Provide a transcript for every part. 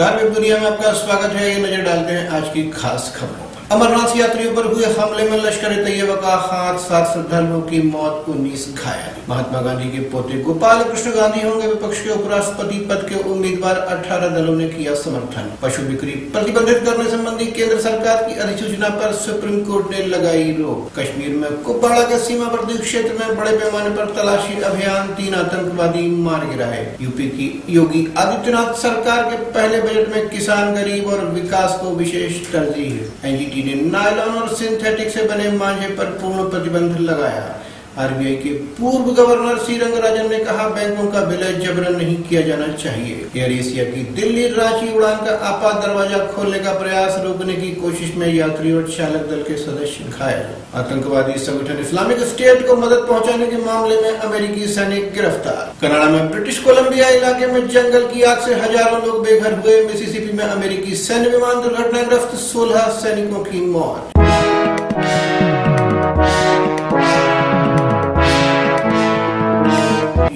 नमस्कार। वेब दुनिया में आपका स्वागत है। ये नज़र डालते हैं आज की खास खबरों अमरनाथ यात्रियों पर हुए हमले में लश्कर तैयबा का हाथ सात श्रद्धालुओं की मौत उन्नीस घायल महात्मा गांधी के पोते गोपाल कृष्ण गांधी होंगे विपक्ष के उपराष्ट्रपति पद के उम्मीदवार। 18 दलों ने किया समर्थन। पशु बिक्री प्रतिबंधित करने संबंधी केंद्र सरकार की अधिसूचना पर सुप्रीम कोर्ट ने लगाई रोक। कश्मीर में कुपवाड़ा के सीमावर्ती क्षेत्र में बड़े पैमाने पर तलाशी अभियान। तीन आतंकवादी मार गिरा है यूपी की योगी आदित्यनाथ सरकार के पहले बजट में किसान गरीब और विकास को विशेष तरजीह। एनजीटी ने नायलॉन और सिंथेटिक से बने मांझे पर पूर्ण प्रतिबंध लगाया। आरबीआई के पूर्व गवर्नर सी रंगराजन ने कहा, बैंकों का विलय जबरन नहीं किया जाना चाहिए। एयर एशिया की दिल्ली रांची उड़ान का आपात दरवाज़ा खोलने का प्रयास रोकने की कोशिश में यात्री और चालक दल के सदस्य घायल। आतंकवादी संगठन इस्लामिक स्टेट को मदद पहुँचाने के मामले में अमेरिकी सैनिक गिरफ़्तार। कनाडा में ब्रिटिश कोलंबिया इलाके में जंगल की आग से हज़ारों लोग बेघर हुए। मिसिसिपी में अमेरिकी सैन्य विमान दुर्घटनाग्रस्त सोलह सैनिकों की मौत।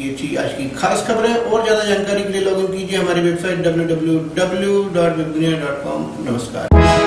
ये थी आज की खास खबरें और ज़्यादा जानकारी के लिए लॉग इन कीजिए हमारी वेबसाइट डब्ल्यू नमस्कार।